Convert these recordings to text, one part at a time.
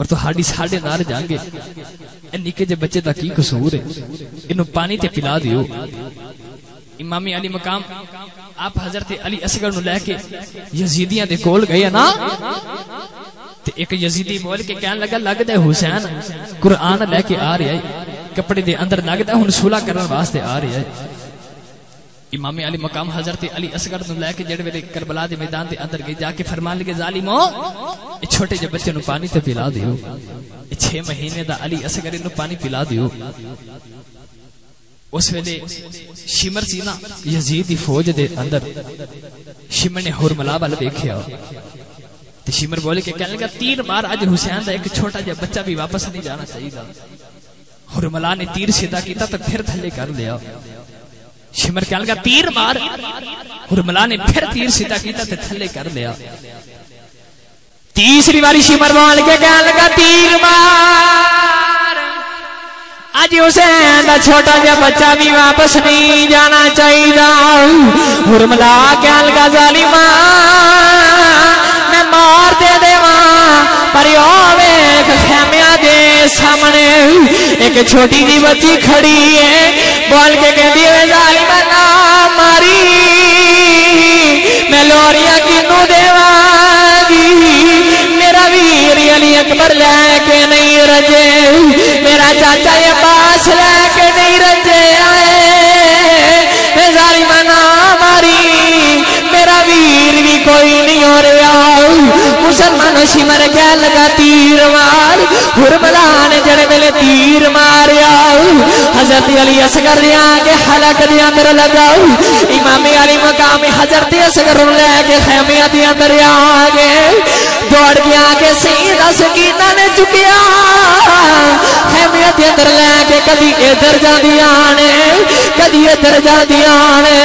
और ਤੁਹਾਡੀ ਸਾਡੇ ਨਾਲ ਜਾਣਗੇ ਇਹ ਨਿੱਕੇ ਜਿਹੇ ਬੱਚੇ ਦਾ ਕੀ ਕਸੂਰ ਹੈ ਇਹਨੂੰ ਪਾਣੀ ਤੇ ਪਿਲਾ ਦਿਓ ਇਮਾਮੀ ਅਲੀ ਮਕਾਮ ਆਪ ਹਜ਼ਰਤ ਅਲੀ ਅਸਗਰ ਨੂੰ ਲੈ ਕੇ ਯਜ਼ੀਦੀਆਂ ਦੇ ਕੋਲ ਗਏ ਨਾ ਤੇ ਇੱਕ ਯਜ਼ੀਦੀ ਬੋਲ ਕੇ ਕਹਿਣ ਲੱਗਾ ਲੱਗਦਾ ਹੈ ਹੁਸੈਨ ਕੁਰਾਨ ਲੈ ਕੇ ਆ ਰਿਹਾ ਹੈ ਕੱਪੜੇ ਦੇ ਅੰਦਰ ਲੱਗਦਾ ਹੁਣ ਸੁਲਾ ਕਰਨ ਵਾਸਤੇ ਆ ਰਿਹਾ ਹੈ इमाम अली मकाम हज़रत अली असगर लैके जेड़े वेले करबला के मैदान के अंदर गई जाके फरमान लगे, जालिमो छोटे जे बच्चे पानी ते पिला दियो। छे महीने का अली असगर इन पानी पिला दियो। उस वेले शिमर सी ना यजीद की फौज दे अंदर शिमर ने हुरमला वाल देखिया ते शिमर बोले के कहने लगा, तीर मार अज हुसैन का एक छोटा जा बच्चा भी वापस नहीं जाना चाहिए हुरमला ने तीर सीधा किया तो फिर थले कर लिया। शिमर कह लगा तीर मार। हुरमला ने फिर तीर सीधा किया थले कर लिया। तीसरी बारी शिमर बोल के कह लगा, तीर मार। अज हुसैन का छोटा जा बच्चा भी वापस नहीं जाना चाहिए हुरमला कह लगा, जालिमा, मैं मार दे देवा, पर वेख, खैमिया दे सामने। एक छोटी जी बच्ची खड़ी है बोल के कहती है जालिमा ना, मारी। मैं लोरिया किनू देवागी। मेरा वीर अली अकबर लेके नहीं रजे। मेरा चाचा ये पास लेके नहीं रजे आए। मैं जालिमा ना, मारी। मेरा वीर भी कोई नहीं हो रहा। मुसलमान सिमर क्या लगा तीर मार। हुरमला ने जड़े मेले तीर मारिया। हज़रत अली असगर के हलक दे अंदर लगाओ इमाम अली मकाम हज़रत असगर लेके खैमिया दे अंदर आ गए दौड़ के आके सीधा सकीना ने चुकिया खैमिया दे अंदर लेके कभी इधर जादिया ने, कभी इधर जादिया ने।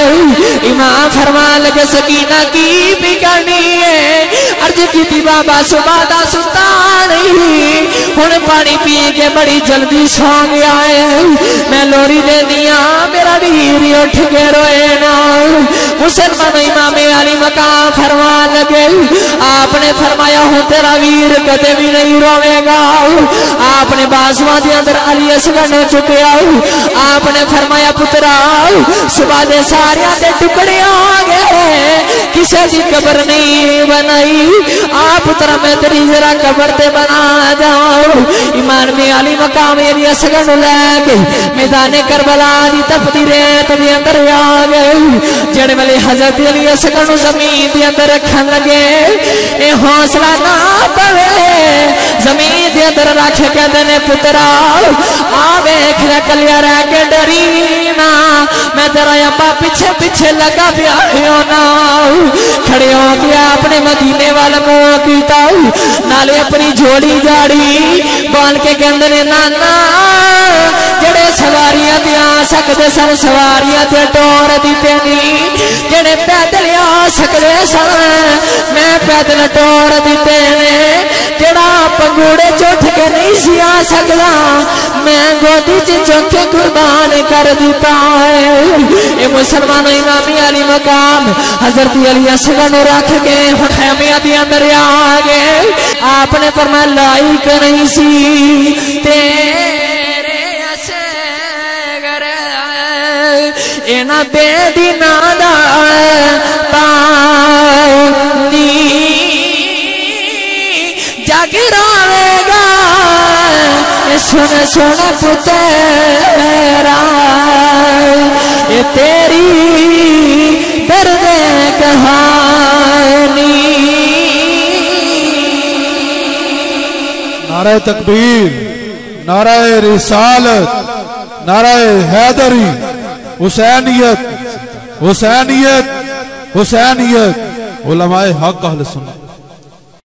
इमाम फरमान लगे, सकीना की भी करनी है। अर्ज़ की बाबा सुबह का सुता हूँ पानी पी के बड़ी जल्दी सौ गया है मैं लोरी दे दिया मेरा वीर उठ के रोए ना मुसलमान इमामे अली मकाम फरमा लगे आपने फरमाया हूँ तेरा वीर कदे भी नहीं रोवेगा आपने बाजुआ के अंदर अली असगर ने चुकया आपने फरमाया पुत्रा सुबह सारे टुकड़े आ गए किसी की कबर नहीं बनाई। आप तरह मैं तेरी जरा कबर ते बना जाओ ईमान में अली मकाम एरी असगन लैके मैदाने करबला दी तपती रेत दे अंदर आ गए। जेड़े वेले हज़रत अली असगन ज़मीन दे अंदर रखन लगे। ए हौसला ना पवे ज़मीन दे अंदर रख के देने पुत्रा। आ वेख ले कलिया रह ना तेरा अब्बा पीछे पीछे लगा पिया ना। खड़े हो गया अपने मदीने वाल मुँह नाले अपनी जोड़ी जाड़ी बाल के कहते ने नाना। जेड़े सवारियाँ दे आ सकते सन, सवारियाँ ते टोर दिते नी जेड़े पैदल आ सकते सन, मैं पैदल टोर दिते ने जेड़ा पंगूड़े चुठ के नहीं सी आ सकता मैं गोदी च चौके कुर्बान कर दिता है। ये मुसलमान इमामी अली मकाम, हज़रत अली असगर रख के खैमिया के अंदर आ गए। आपने फरमाया लाइक नहीं सी। तेरे असगर एना बेदीना दा पुतरा ये तेरी दर्द कहानी। नारा तकबीर, नाराय रिसालत, नाराय हैदरी, हुसैनियत हुसैनियत हुसैनियत। उलमाए हक अहल सुन्नत।